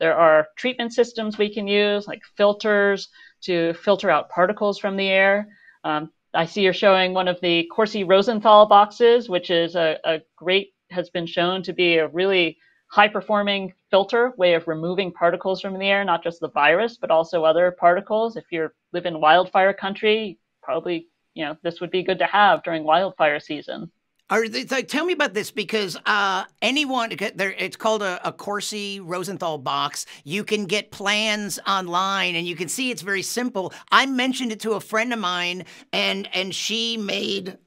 There are treatment systems we can use, like filters, to filter out particles from the air. Um, I see you're showing one of the Corsi Rosenthal boxes, which is a, a great, has been shown to be a really high performing filter way of removing particles from the air, not just the virus, but also other particles. If you live in wildfire country, probably, you know, this would be good to have during wildfire season. Are they, tell me about this because uh, anyone, it's called a, a Corsi Rosenthal box. You can get plans online, and you can see it's very simple. I mentioned it to a friend of mine, and and she made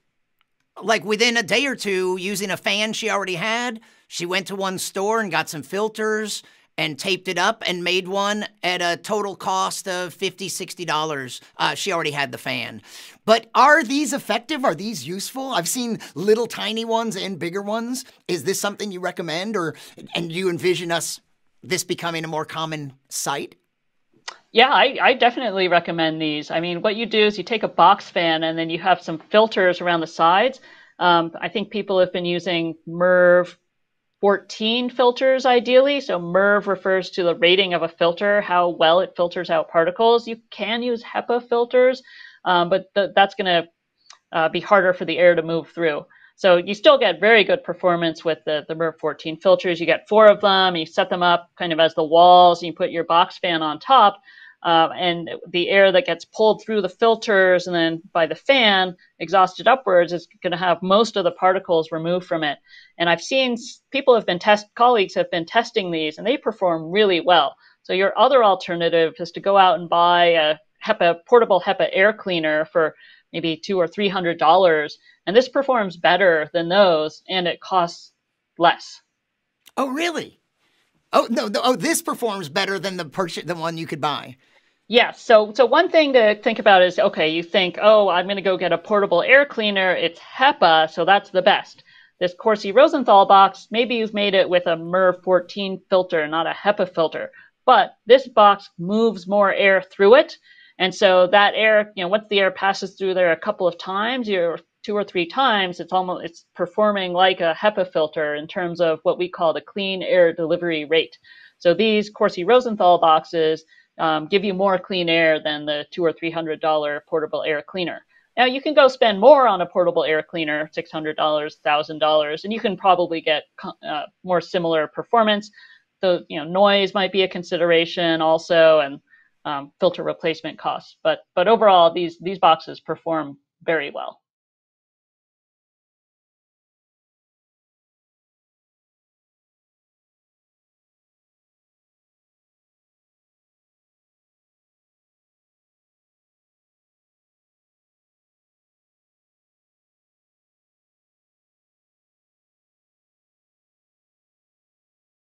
like within a day or two using a fan she already had. She went to one store and got some filters and taped it up and made one at a total cost of $50, $60. Uh, she already had the fan. But are these effective? Are these useful? I've seen little tiny ones and bigger ones. Is this something you recommend or and you envision us this becoming a more common sight? Yeah, I, I definitely recommend these. I mean, what you do is you take a box fan and then you have some filters around the sides. Um, I think people have been using MERV 14 filters ideally. So MERV refers to the rating of a filter, how well it filters out particles. You can use HEPA filters, um, but th that's going to uh, be harder for the air to move through. So you still get very good performance with the, the MERV 14 filters. You get four of them, you set them up kind of as the walls, and you put your box fan on top. Uh, and the air that gets pulled through the filters and then by the fan exhausted upwards is going to have most of the particles removed from it. And I've seen people have been test colleagues have been testing these and they perform really well. So your other alternative is to go out and buy a HEPA portable HEPA air cleaner for maybe two or three hundred dollars, and this performs better than those, and it costs less. Oh, really? Oh no, no! Oh, this performs better than the purchase, the one you could buy. Yes. So, so one thing to think about is, okay, you think, oh, I'm going to go get a portable air cleaner. It's HEPA, so that's the best. This Corsi Rosenthal box, maybe you've made it with a MERV 14 filter, not a HEPA filter, but this box moves more air through it. And so that air, you know, once the air passes through there a couple of times, you're two or three times, it's almost, it's performing like a HEPA filter in terms of what we call the clean air delivery rate. So these Corsi Rosenthal boxes, um, give you more clean air than the two or three hundred dollar portable air cleaner. Now you can go spend more on a portable air cleaner, six hundred dollars, thousand dollars, and you can probably get uh, more similar performance. The you know noise might be a consideration also, and um, filter replacement costs. But but overall, these these boxes perform very well.